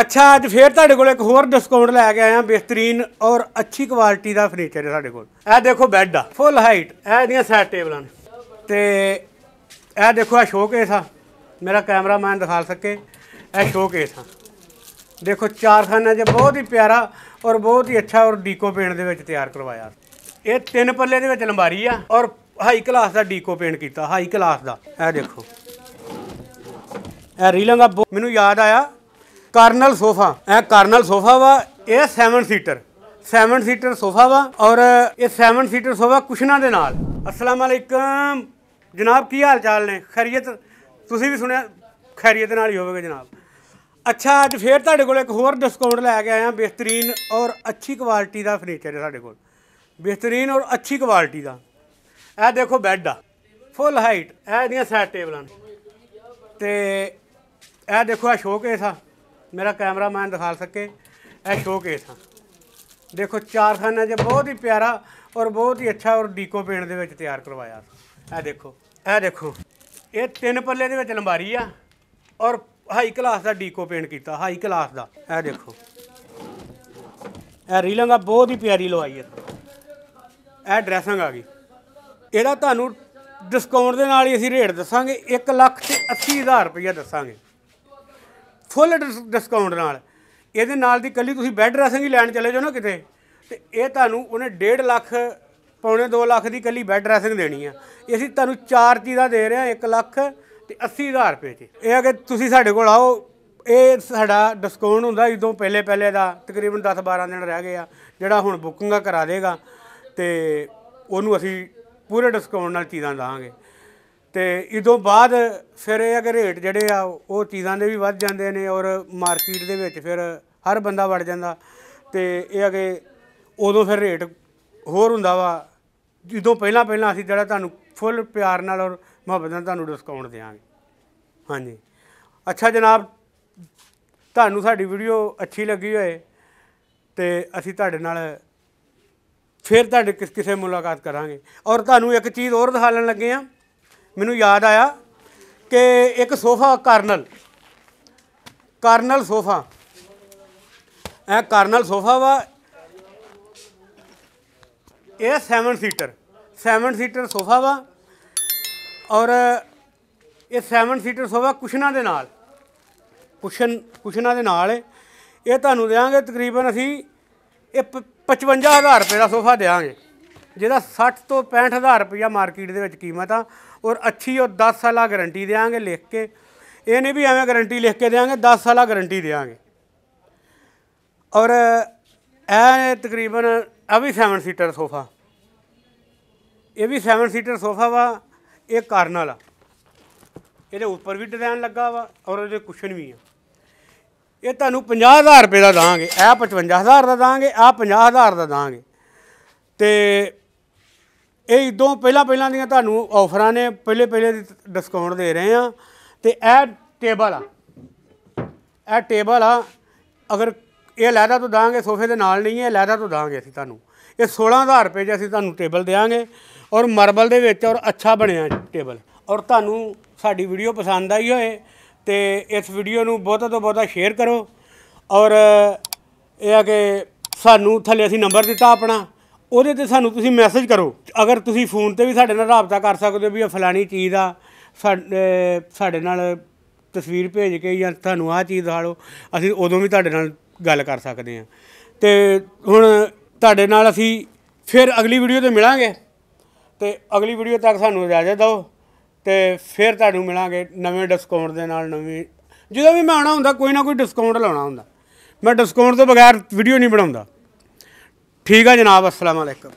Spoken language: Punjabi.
ਅੱਛਾ, ਅੱਜ ਫੇਰ ਤੁਹਾਡੇ ਕੋਲ ਇੱਕ ਹੋਰ ਡਿਸਕਾਊਂਟ ਲੈ ਕੇ ਆਇਆ, ਬਿਹਤਰੀਨ ਔਰ ਅੱਛੀ ਕੁਆਲਿਟੀ ਦਾ ਫਰਨੀਚਰ ਹੈ ਸਾਡੇ ਕੋਲ। ਇਹ ਦੇਖੋ ਬੈੱਡ ਆ ਫੁੱਲ ਹਾਈਟ ਇਹ ਇਹਦੀਆਂ ਸੈਟ ਟੇਬਲਾਂ ਨੇ। ਤੇ ਇਹ ਦੇਖੋ ਆ ਸ਼ੋਕੇਸ ਆ। ਮੇਰਾ ਕੈਮਰਾਮੈਨ ਦਿਖਾ ਸਕੇ, ਇਹ ਸ਼ੋਕੇਸ ਆ। ਦੇਖੋ, ਚਾਰ ਖਾਨਾ ਚ ਬਹੁਤ ਹੀ ਪਿਆਰਾ ਔਰ ਬਹੁਤ ਹੀ ਅੱਛਾ ਔਰ ਡੀਕੋ ਪੇਂਟ ਦੇ ਵਿੱਚ ਤਿਆਰ ਕਰਵਾਇਆ। ਇਹ ਤਿੰਨ ਪੱਲੇ ਦੇ ਵਿੱਚ ਲੰਬਾਰੀ ਆ ਔਰ ਹਾਈ ਕਲਾਸ ਦਾ ਡੀਕੋ ਪੇਂਟ ਕੀਤਾ ਹਾਈ ਕਲਾਸ ਦਾ। ਇਹ ਦੇਖੋ। ਇਹ ਰੀਲੰਗਾ ਬਹੁ- ਮੈਨੂੰ ਯਾਦ ਆਇਆ ਕਰਨਲ ਸੋਫਾ। ਇਹ ਕਰਨਲ ਸੋਫਾ ਵਾ, ਇਹ 7 ਸੀਟਰ 7 ਸੀਟਰ ਸੋਫਾ ਵਾ ਔਰ ਇਹ 7 ਸੀਟਰ ਸੋਫਾ ਕੁਸ਼ਨਾਂ ਦੇ ਨਾਲ। ਅਸਲਾਮ ਅਲੈਕਮ। ਜਨਾਬ, ਕੀ ਹਾਲ ਚਾਲ ਨੇ? ਖੈਰੀਅਤ, ਤੁਸੀਂ ਵੀ ਸੁਣਿਆ, ਖੈਰੀਅਤ ਨਾਲ ਹੀ ਹੋਵੇਗਾ ਜਨਾਬ। ਅੱਛਾ, ਅੱਜ ਫੇਰ ਤੁਹਾਡੇ ਕੋਲ ਇੱਕ ਹੋਰ ਡਿਸਕਾਊਂਟ ਲੈ ਕੇ ਆਇਆ ਬਿਹਤਰੀਨ ਔਰ ਅੱਛੀ ਕੁਆਲਿਟੀ ਦਾ ਫਰਨੀਚਰ ਹੈ ਸਾਡੇ ਕੋਲ। ਬਿਹਤਰੀਨ ਔਰ ਅੱਛੀ ਕੁਆਲਿਟੀ ਦਾ। ਇਹ ਦੇਖੋ ਬੈੱਡ ਆ। ਫੁੱਲ ਹਾਈਟ ਇਹ ਇਹਦੀਆਂ ਸੈਟ ਟੇਬਲਾਂ ਨੇ ਤੇ ਇਹ ਦੇਖੋ ਆ ਸ਼ੋਕੇਸ ਆ। ਮੇਰਾ ਕੈਮਰਾਮੈਨ ਦਿਖਾ ਸਕੇ, ਇਹ ਸ਼ੋਕੇਸ ਆ। ਦੇਖੋ ਚਾਰ ਖਾਨਾ ਚ ਬਹੁਤ ਹੀ ਪਿਆਰਾ ਔਰ ਬਹੁਤ ਹੀ ਅੱਛਾ ਔਰ ਡੀਕੋ ਪੇਂਟ ਦੇ ਵਿੱਚ ਤਿਆਰ ਕਰਵਾਇਆ। ਇਹ ਦੇਖੋ ਇਹ ਦੇਖੋ, ਇਹ ਤਿੰਨ ਪੱਲੇ ਦੇ ਵਿੱਚ ਲੰਬਾਰੀ ਆ ਔਰ ਹਾਈ ਕਲਾਸ ਦਾ ਡੀਕੋ ਪੇਂਟ ਕੀਤਾ ਹਾਈ ਕਲਾਸ ਦਾ। ਇਹ ਦੇਖੋ, ਇਹ ਰੀਲੰਗਾ ਬਹੁਤ ਹੀ ਪਿਆਰੀ ਲਵਾਈ ਹੈ ਇਹ ਡਰੈਸਿੰਗ ਆ ਗਈ। ਇਹਦਾ ਤੁਹਾਨੂੰ ਡਿਸਕਾਊਂਟ ਦੇ ਨਾਲ ਹੀ ਅਸੀਂ ਰੇਟ ਦੱਸਾਂਗੇ 1 ਲੱਖ ਤੇ 80 ਹਜ਼ਾਰ ਰੁਪਈਆ ਦੱਸਾਂਗੇ। ਫੁੱਲ ਡਿਸਕਾਊਂਟ ਨਾਲ। ਇਹਦੇ ਨਾਲ ਦੀ ਕੱਲੀ ਤੁਸੀਂ ਬੈੱਡ ਡਰੈਸਿੰਗ ਹੀ ਲੈਣ ਚਲੇ ਜਾਓ ਨਾ ਕਿਤੇ, ਤੇ ਇਹ ਤੁਹਾਨੂੰ ਉਹਨੇ 1.5 ਲੱਖ, ਪੌਣੇ 2 ਲੱਖ ਦੀ ਕੱਲੀ ਬੈੱਡ ਡਰੈਸਿੰਗ ਦੇਣੀ ਆ। ਇਹ ਅਸੀਂ ਤੁਹਾਨੂੰ ਚਾਰ ਚੀਜ਼ਾਂ ਦੇ ਰਹੇ ਹਾਂ 1 ਲੱਖ ਤੇ 80 ਹਜ਼ਾਰ ਰੁਪਏ 'ਚ। ਇਹ ਆ ਕਿ ਤੁਸੀਂ ਸਾਡੇ ਕੋਲ ਆਓ, ਇਹ ਸਾਡਾ ਡਿਸਕਾਊਂਟ ਹੁੰਦਾ, ਇਦੋਂ ਪਹਿਲੇ ਪਹਿਲੇ ਦਾ, ਤਕਰੀਬਨ 10 12 ਦਿਨ ਰਹਿ ਗਏ ਆ, ਜਿਹੜਾ ਹੁਣ ਬੁਕਿੰਗਾਂ ਕਰਾ ਦੇਗਾ, ਤੇ ਉਹਨੂੰ ਅਸੀਂ ਪੂਰੇ ਡਿਸਕਾਊਂਟ ਨਾਲ ਚੀਜ਼ਾਂ ਦਾਂਗੇ ਤੇ ਇਦੋਂ ਬਾਅਦ ਫਿਰ ਇਹ ਆ ਕਿ ਰੇਟ ਜਿਹੜੇ ਆ, ਉਹ ਚੀਜ਼ਾਂ ਦੇ ਵੀ ਵੱਧ ਜਾਂਦੇ ਨੇ ਔਰ ਮਾਰਕੀਟ ਦੇ ਵਿੱਚ ਫਿਰ ਹਰ ਬੰਦਾ ਵੜ ਜਾਂਦਾ। ਤੇ ਇਹ ਆ ਉਦੋਂ ਫਿਰ ਰੇਟ ਹੋਰ ਹੁੰਦਾ ਵਾ। ਜਦੋਂ ਪਹਿਲਾਂ ਪਹਿਲਾਂ ਅਸੀਂ ਜਿਹੜਾ ਤੁਹਾਨੂੰ ਫੁੱਲ ਪਿਆਰ ਨਾਲ ਔਰ ਮੁਹੱਬਤ ਨਾਲ ਤੁਹਾਨੂੰ ਡਿਸਕਾਊਂਟ ਦੇਵਾਂਗੇ ਹਾਂਜੀ। ਅੱਛਾ ਜਨਾਬ, ਤੁਹਾਨੂੰ ਸਾਡੀ ਵੀਡੀਓ ਅੱਛੀ ਲੱਗੀ ਹੋਏ ਤੇ ਅਸੀਂ ਤੁਹਾਡੇ ਨਾਲ ਫਿਰ ਤੁਹਾਡੇ ਕਿਸੇ ਮੁਲਾਕਾਤ ਕਰਾਂਗੇ। ਔਰ ਤੁਹਾਨੂੰ ਇੱਕ ਚੀਜ਼ ਹੋਰ ਦਿਖਾਉਣ ਲੱਗੇ ਆ। ਮੈਨੂੰ ਯਾਦ ਆਇਆ ਕਿ ਇੱਕ ਸੋਫਾ ਕਰਨਲ ਕਰਨਲ ਸੋਫਾ। ਇਹ ਕਰਨਲ ਸੋਫਾ ਵਾ। ਇਹ 7 ਸੀਟਰ 7 ਸੀਟਰ ਸੋਫਾ ਵਾ ਔਰ ਇਹ 7 ਸੀਟਰ ਸੋਫਾ ਕੁਸ਼ਨਾਂ ਦੇ ਨਾਲ, ਕੁਸ਼ਨ, ਕੁਸ਼ਨਾਂ ਦੇ ਨਾਲ ਇਹ ਤੁਹਾਨੂੰ ਦੇਵਾਂਗੇ ਤਕਰੀਬਨ ਅਸੀਂ ਇਹ ਪ- 55000 ਰੁਪਏ ਦਾ ਸੋਫਾ ਦੇਵਾਂਗੇ ਜਿਹਦਾ 60 ਤੋਂ 65000 ਰੁਪਇਆ ਮਾਰਕੀਟ ਦੇ ਵਿੱਚ ਕੀਮਤ ਆ, ਔਰ ਅੱਛੀ ਉਹ 10 ਸਾਲਾ ਗਾਰੰਟੀ ਦੇਵਾਂਗੇ ਲਿਖ ਕੇ। ਇਹ ਨਹੀਂ ਵੀ ਐਵੇਂ ਗਾਰੰਟੀ ਲਿਖ ਕੇ ਦੇਵਾਂਗੇ 10 ਸਾਲਾ ਗਾਰੰਟੀ ਦੇਵਾਂਗੇ ਔਰ ਇਹ ਤਕਰੀਬਨ ਆ ਵੀ 7 ਸੀਟਰ ਸੋਫਾ। ਇਹ ਵੀ 7 ਸੀਟਰ ਸੋਫਾ ਵਾ, ਇਹ ਕਾਰਨਲ ਆ ਇਹਦੇ ਉੱਪਰ ਵੀ ਡਿਜ਼ਾਈਨ ਲੱਗਾ ਵਾ, ਔਰ ਉਹਦੇ ਕੁਸ਼ਨ ਵੀ ਆ। ਇਹ ਤੁਹਾਨੂੰ 50000 ਰੁਪਏ ਦਾ ਦਾਂਗੇ, ਇਹ 55000 ਦਾ ਦਾਂਗੇ ਆ 50000 ਦਾ ਦਾਂਗੇ। ਤੇ ਇਹ ਇਦੋਂ ਪਹਿਲਾਂ ਪਹਿਲਾਂ ਦੀਆਂ ਤੁਹਾਨੂੰ ਆਫਰਾਂ ਨੇ, ਪਹਿਲੇ ਪਹਿਲੇ ਡਿਸਕਾਊਂਟ ਦੇ ਰਹੇ ਆ ਤੇ ਇਹ ਟੇਬਲ ਆ। ਇਹ ਟੇਬਲ ਆ। ਅਗਰ ਇਹ ਲੈਦਾ ਤੋਂ ਦਾਂਗੇ, ਸੋਫੇ ਦੇ ਨਾਲ ਨਹੀਂ ਹੈ ਲੈਦਾ ਤੋਂ ਦਾਂਗੇ ਅਸੀਂ ਤੁਹਾਨੂੰ। ਇਹ 16000 ਰੁਪਏ 'ਚ ਅਸੀਂ ਤੁਹਾਨੂੰ ਟੇਬਲ ਦੇਵਾਂਗੇ ਔਰ ਮਾਰਬਲ ਦੇ ਵਿੱਚ ਔਰ ਅੱਛਾ ਬਣਿਆ ਟੇਬਲ ਔਰ ਤੁਹਾਨੂੰ ਸਾਡੀ ਵੀਡੀਓ ਪਸੰਦ ਆਈ ਹੋਏ, ਤੇ ਇਸ ਵੀਡੀਓ ਨੂੰ ਬਹੁਤਾ ਤੋਂ ਬਹੁਤਾ ਸ਼ੇਅਰ ਕਰੋ। ਔਰ ਇਹ ਆ ਕਿ ਸਾਨੂੰ ਥੱਲੇ ਅਸੀਂ ਨੰਬਰ ਦਿੱਤਾ ਆਪਣਾ। ਉਹਦੇ ਤੇ ਸਾਨੂੰ ਤੁਸੀਂ ਮੈਸੇਜ ਕਰੋ। ਅਗਰ ਤੁਸੀਂ ਫੋਨ ਤੇ ਵੀ ਸਾਡੇ ਨਾਲ ਰਾਬਤਾ ਕਰ ਸਕਦੇ ਹੋ ਵੀ ਇਹ ਫਲਾਣੀ ਚੀਜ਼ ਆ, ਸਾਡੇ ਨਾਲ ਤਸਵੀਰ ਭੇਜ ਕੇ ਜਾਂ ਤੁਹਾਨੂੰ ਆਹ ਚੀਜ਼ ਦਿਖਾ ਲਓ, ਅਸੀਂ ਉਦੋਂ ਵੀ ਤੁਹਾਡੇ ਨਾਲ ਗੱਲ ਕਰ ਸਕਦੇ ਹਾਂ। ਤੇ ਹੁਣ ਤੁਹਾਡੇ ਨਾਲ ਅਸੀਂ ਫਿਰ ਅਗਲੀ ਵੀਡੀਓ ਤੇ ਮਿਲਾਂਗੇ। ਤੇ ਅਗਲੀ ਵੀਡੀਓ ਤੱਕ ਸਾਨੂੰ ਇਜਾਜ਼ਤ ਦਿਓ ਤੇ ਫਿਰ ਤੁਹਾਨੂੰ ਮਿਲਾਂਗੇ ਨਵੇਂ ਡਿਸਕਾਊਂਟ ਦੇ ਨਾਲ ਨਵੀਂ। ਜਦੋਂ ਵੀ ਮੈਂ ਆਉਣਾ ਹੁੰਦਾ, ਕੋਈ ਨਾ ਕੋਈ ਡਿਸਕਾਊਂਟ ਲਾਉਣਾ ਹੁੰਦਾ। ਮੈਂ ਡਿਸਕਾਊਂਟ ਤੋਂ ਬਗੈਰ ਵੀਡੀਓ ਨਹੀਂ ਬਣਾਉਂਦਾ। ਠੀਕ ਆ ਜਨਾਬ ਅਸਲਾਮ ਅਲੈਕਮ